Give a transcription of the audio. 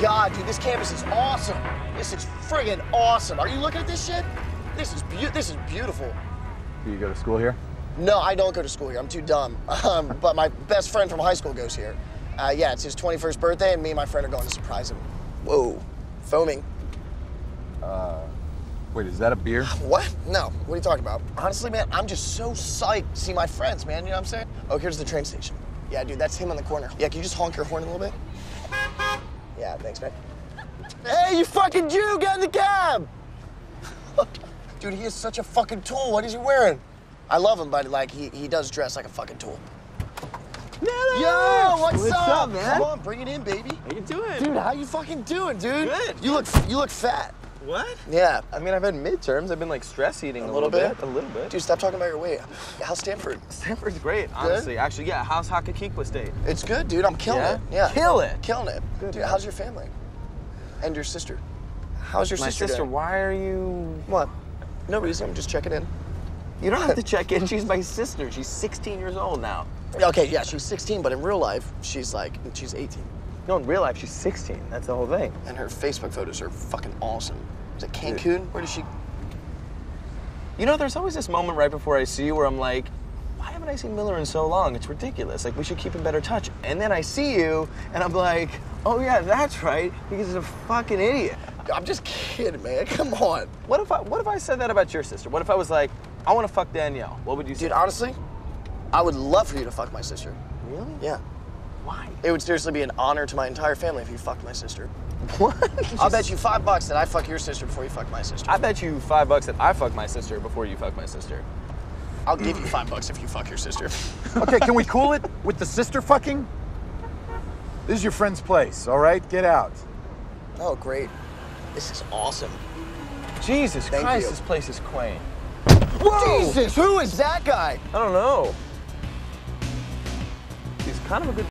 god, dude, this campus is awesome. This is friggin' awesome. Are you looking at this shit? This is beau- this is beautiful. Do you go to school here? No, I don't go to school here. I'm too dumb. Um, but my best friend from high school goes here. Uh, yeah, it's his 21st birthday, and me and my friend are going to surprise him. Whoa, foaming. Uh, Wait, is that a beer? What? No. What are you talking about? Honestly, man, I'm just so psyched to see my friends, man. You know what I'm saying? Oh, here's the train station. Yeah, dude, that's him on the corner. Yeah, can you just honk your horn a little bit? Yeah, thanks, man. Hey, you fucking Jew, get in the cab! dude, he is such a fucking tool. What is he wearing? I love him, but like, he, he does dress like a fucking tool. Yo, what's, What's up? up, man? Come on, bring it in, baby. How you doing? Dude, how you fucking doing, dude? Good. You look, you look fat. What? Yeah. I mean, I've had midterms. I've been like stress eating a, A little bit? A little bit. Dude, stop talking about your weight. How's Stanford? Stanford's great, honestly. Actually, yeah. How's Hakakikwa State? It's good, dude. I'm killing Yeah? it. Yeah. Kill it. Killing it. Good, dude, man. how's your family? And your sister? How's your My sister? sister. doing? Why are you? What? No reason. I'm just checking in. You don't have to check in. She's my sister. She's 16 years old now. Okay, yeah, she's 16, but in real life, she's like, she's 18. No, in real life, she's 16. That's the whole thing. And her Facebook photos are fucking awesome. Is it Cancun? Where does she? You know, there's always this moment right before I see you where I'm like, why haven't I seen Miller in so long? It's ridiculous. Like, we should keep in better touch. And then I see you, and I'm like, oh yeah, that's right, because he's a fucking idiot. I'm just kidding, man. Come on. What if I, what if I said that about your sister? What if I was like, I want to fuck Danielle? What would you say? Dude, honestly, I would love for you to fuck my sister. really? Yeah. Why? It would seriously be an honor to my entire family if you fucked my sister. What? I'll bet you five bucks that I fuck your sister before you fuck my sister. I bet you five bucks that I fuck my sister before you fuck my sister. I'll give you five bucks if you fuck your sister. Okay, can we cool it with the sister fucking? This is your friend's place, all right? Get out. Oh, great. This is awesome. Jesus Thank Christ, you. this place is quaint. Jesus, who is that guy? I don't know. He's kind of a good